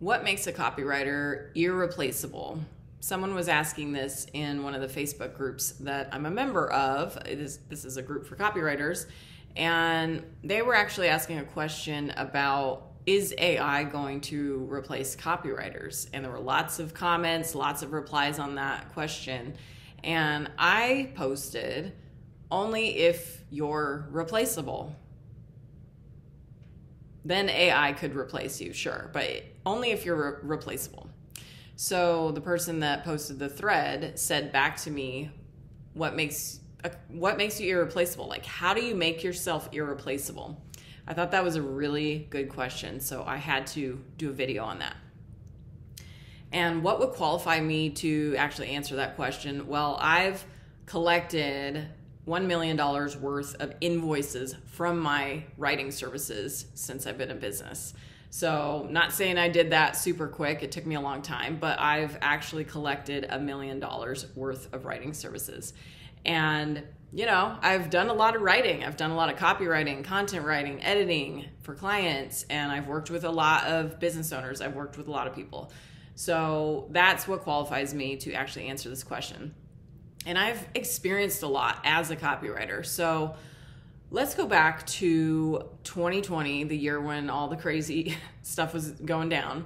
What makes a copywriter irreplaceable? Someone was asking this in one of the Facebook groups that I'm a member of. Is, this is a group for copywriters. And they were actually asking a question about is AI going to replace copywriters? And there were lots of comments, lots of replies on that question. And I posted only if you're replaceable then AI could replace you, sure, but only if you're re- replaceable. So the person that posted the thread said back to me, "What makes uh, what makes you irreplaceable? Like, how do you make yourself irreplaceable?" I thought that was a really good question, so I had to do a video on that. And what would qualify me to actually answer that question? Well, I've collected $1 million worth of invoices from my writing services since I've been in business. So, not saying I did that super quick, it took me a long time, but I've actually collected a million dollars worth of writing services. And, you know, I've done a lot of writing. I've done a lot of copywriting, content writing, editing for clients, and I've worked with a lot of business owners. I've worked with a lot of people. So, that's what qualifies me to actually answer this question and I've experienced a lot as a copywriter. So let's go back to 2020, the year when all the crazy stuff was going down.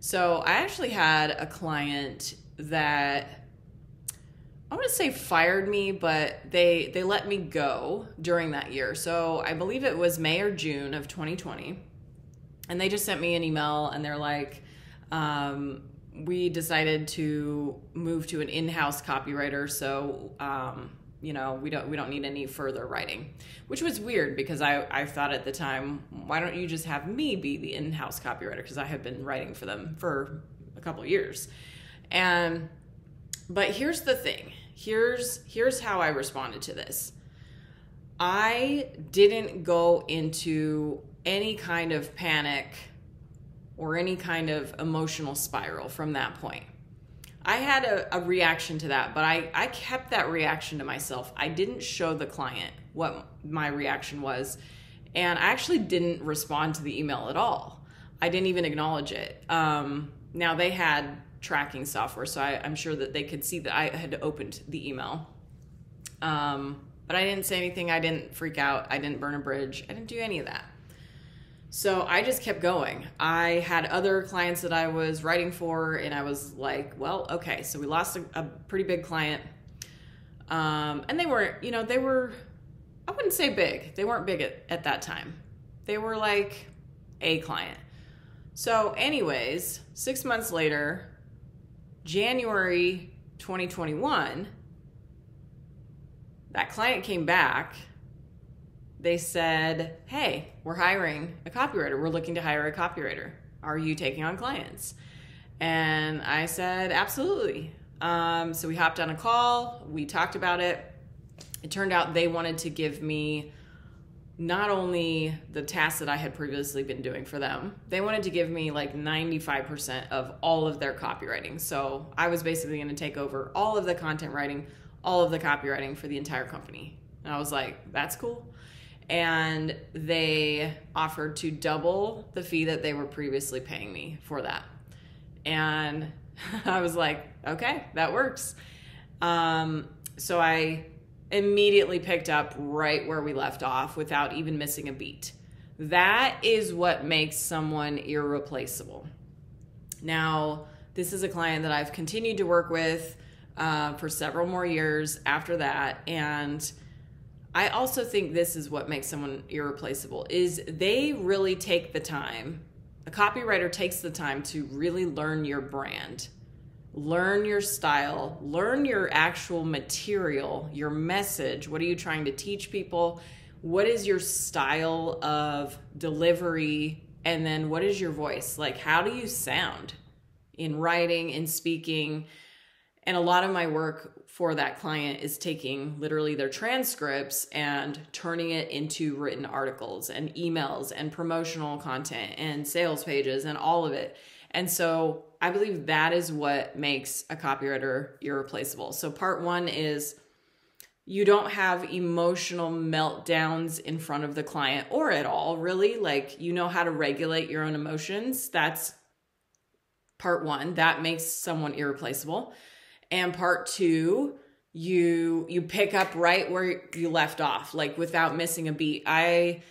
So I actually had a client that I want to say fired me, but they they let me go during that year. So I believe it was May or June of 2020, and they just sent me an email and they're like, um, we decided to move to an in-house copywriter so um, you know we don't we don't need any further writing which was weird because i i thought at the time why don't you just have me be the in-house copywriter? Because i had been writing for them for a couple years. And but here's the thing. Here's here's how i responded to this. I didn't go into any kind of panic or any kind of emotional spiral from that point. I had a, a, reaction to that, but I, I kept that reaction to myself. I didn't show the client what my reaction was, and I actually didn't respond to the email at all. I didn't even acknowledge it. Um, now, they had tracking software, so I, am sure that they could see that I had opened the email. Um, but I didn't say anything. I didn't freak out. I didn't burn a bridge. I didn't do any of that. So I just kept going. I had other clients that I was writing for, and I was like, well, okay, so we lost a, a pretty big client. Um, and they weren't, you know, they were, I wouldn't say big. They weren't big at, at that time. They were like a client. So, anyways, six months later, January 2021, that client came back they said, Hey, we're hiring a copywriter. We're looking to hire a copywriter. Are you taking on clients? And I said, Absolutely. Um, so we hopped on a call, we talked about it. It turned out they wanted to give me not only the tasks that I had previously been doing for them, they wanted to give me like 95% of all of their copywriting. So I was basically going to take over all of the content writing, all of the copywriting for the entire company. And I was like, that's cool and they offered to double the fee that they were previously paying me for that. And I was like, okay, that works. Um, so I immediately picked up right where we left off without even missing a beat. That is what makes someone irreplaceable. Now, this is a client that I've continued to work with uh, for several more years after that. And I also think this is what makes someone irreplaceable is they really take the time. A copywriter takes the time to really learn your brand, learn your style, learn your actual material, your message. What are you trying to teach people? What is your style of delivery? And then what is your voice? Like, how do you sound in writing, in speaking? And a lot of my work for that client is taking literally their transcripts and turning it into written articles and emails and promotional content and sales pages and all of it. And so I believe that is what makes a copywriter irreplaceable. So part one is you don't have emotional meltdowns in front of the client or at all, really. Like you know how to regulate your own emotions. That's Part one, that makes someone irreplaceable. And part two, you you pick up right where you left off, like without missing a beat. I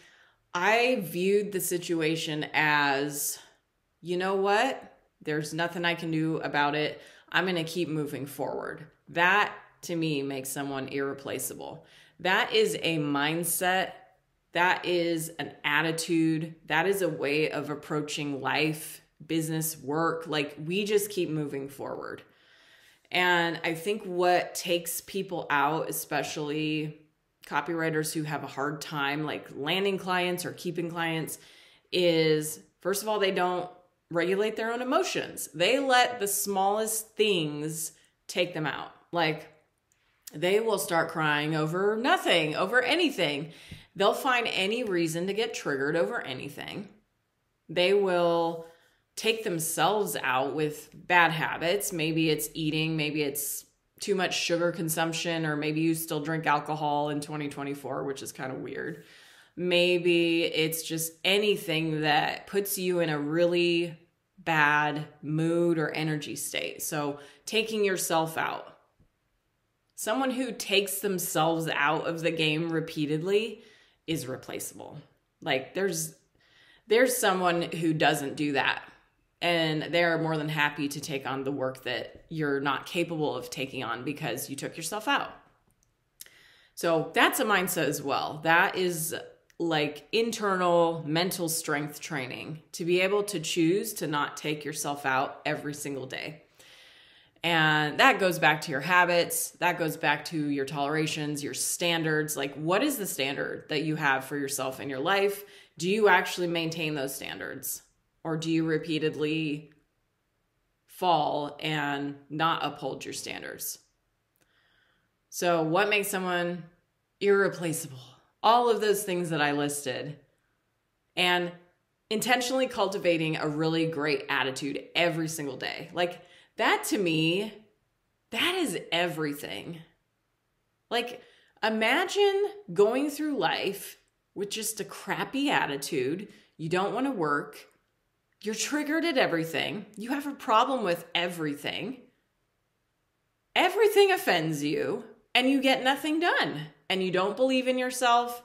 I viewed the situation as, you know what? There's nothing I can do about it. I'm going to keep moving forward. That to me makes someone irreplaceable. That is a mindset. That is an attitude. That is a way of approaching life, business, work. Like we just keep moving forward. And I think what takes people out, especially copywriters who have a hard time like landing clients or keeping clients, is first of all, they don't regulate their own emotions. They let the smallest things take them out. Like they will start crying over nothing, over anything. They'll find any reason to get triggered over anything. They will take themselves out with bad habits. Maybe it's eating, maybe it's too much sugar consumption, or maybe you still drink alcohol in 2024, which is kind of weird. Maybe it's just anything that puts you in a really bad mood or energy state. So, taking yourself out. Someone who takes themselves out of the game repeatedly is replaceable. Like there's there's someone who doesn't do that and they're more than happy to take on the work that you're not capable of taking on because you took yourself out. So that's a mindset as well. That is like internal mental strength training to be able to choose to not take yourself out every single day. And that goes back to your habits, that goes back to your tolerations, your standards. Like, what is the standard that you have for yourself in your life? Do you actually maintain those standards? Or do you repeatedly fall and not uphold your standards? So, what makes someone irreplaceable? All of those things that I listed. And intentionally cultivating a really great attitude every single day. Like, that to me, that is everything. Like, imagine going through life with just a crappy attitude. You don't want to work. You're triggered at everything. You have a problem with everything. Everything offends you, and you get nothing done. And you don't believe in yourself.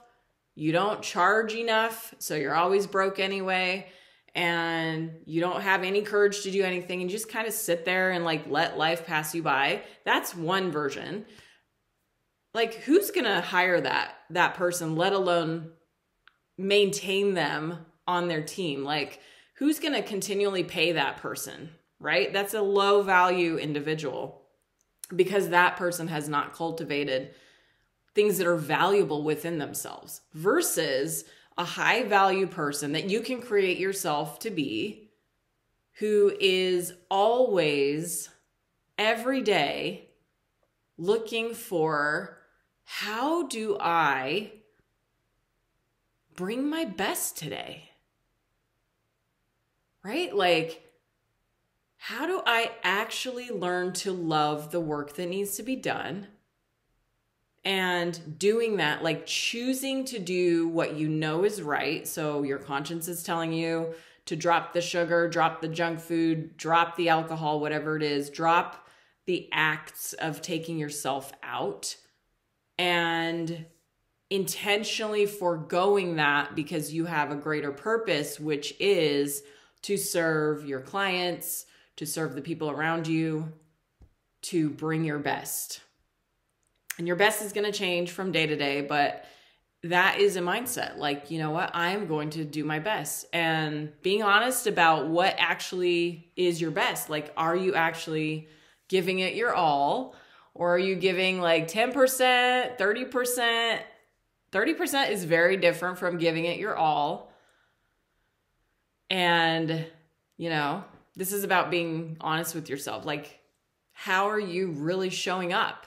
You don't charge enough, so you're always broke anyway. And you don't have any courage to do anything and just kind of sit there and like let life pass you by. That's one version. Like who's going to hire that that person let alone maintain them on their team? Like who's going to continually pay that person, right? That's a low value individual because that person has not cultivated things that are valuable within themselves versus a high value person that you can create yourself to be who is always every day looking for how do I bring my best today? Right? Like, how do I actually learn to love the work that needs to be done? And doing that, like choosing to do what you know is right. So your conscience is telling you to drop the sugar, drop the junk food, drop the alcohol, whatever it is, drop the acts of taking yourself out and intentionally foregoing that because you have a greater purpose, which is to serve your clients, to serve the people around you, to bring your best. And your best is going to change from day to day, but that is a mindset. Like, you know what? I'm going to do my best. And being honest about what actually is your best. Like, are you actually giving it your all? Or are you giving like 10%, 30%? 30% is very different from giving it your all. And, you know, this is about being honest with yourself. Like, how are you really showing up?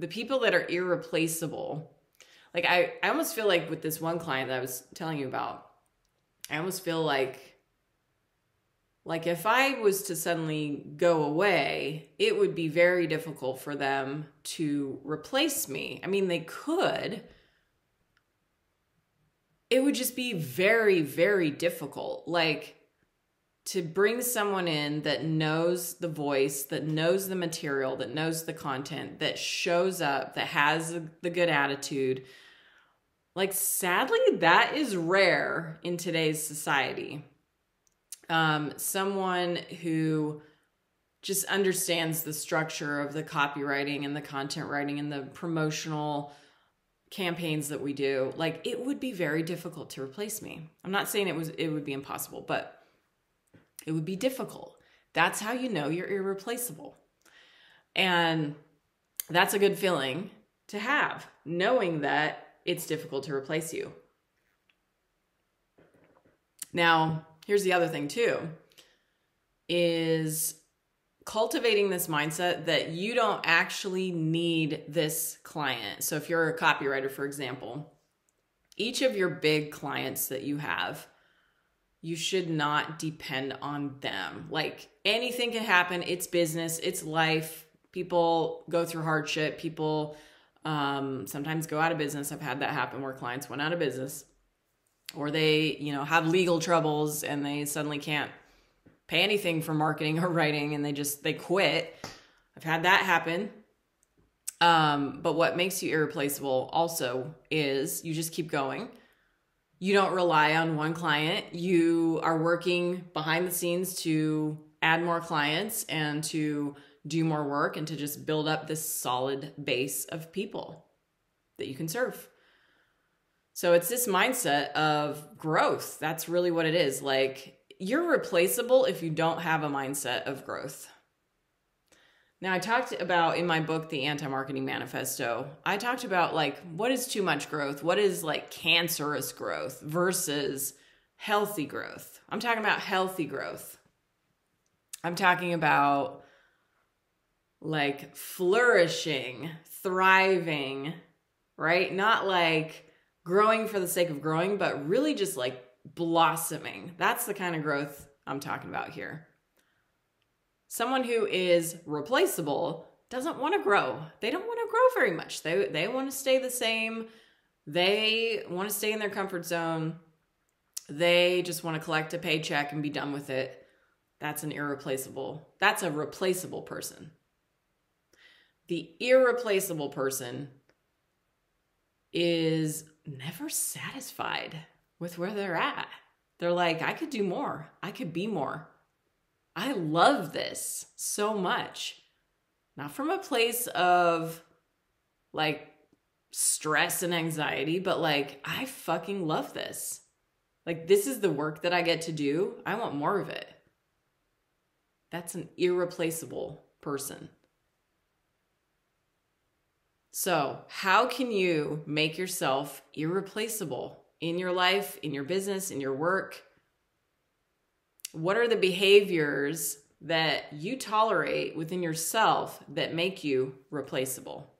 The people that are irreplaceable, like, I, I almost feel like with this one client that I was telling you about, I almost feel like like if I was to suddenly go away, it would be very difficult for them to replace me. I mean, they could, it would just be very, very difficult. Like, to bring someone in that knows the voice, that knows the material, that knows the content, that shows up, that has the good attitude. Like, sadly, that is rare in today's society. Um, someone who just understands the structure of the copywriting and the content writing and the promotional campaigns that we do like it would be very difficult to replace me. I'm not saying it was it would be impossible but it would be difficult. That's how you know you're irreplaceable. And that's a good feeling to have knowing that it's difficult to replace you. Now here's the other thing too is cultivating this mindset that you don't actually need this client. So if you're a copywriter, for example, each of your big clients that you have, you should not depend on them. Like anything can happen. It's business, it's life. People go through hardship. People um, sometimes go out of business. I've had that happen where clients went out of business or they, you know, have legal troubles and they suddenly can't pay anything for marketing or writing and they just they quit. I've had that happen. Um, but what makes you irreplaceable also is you just keep going. You don't rely on one client. You are working behind the scenes to add more clients and to do more work and to just build up this solid base of people that you can serve. So it's this mindset of growth. That's really what it is. Like you're replaceable if you don't have a mindset of growth. Now, I talked about in my book, The Anti Marketing Manifesto, I talked about like what is too much growth? What is like cancerous growth versus healthy growth? I'm talking about healthy growth. I'm talking about like flourishing, thriving, right? Not like growing for the sake of growing, but really just like blossoming. That's the kind of growth I'm talking about here. Someone who is replaceable doesn't want to grow. They don't want to grow very much. They they want to stay the same. They want to stay in their comfort zone. They just want to collect a paycheck and be done with it. That's an irreplaceable. That's a replaceable person. The irreplaceable person is never satisfied with where they're at. They're like, I could do more. I could be more. I love this so much. Not from a place of like stress and anxiety, but like, I fucking love this. Like, this is the work that I get to do. I want more of it. That's an irreplaceable person. So, how can you make yourself irreplaceable? In your life, in your business, in your work? What are the behaviors that you tolerate within yourself that make you replaceable?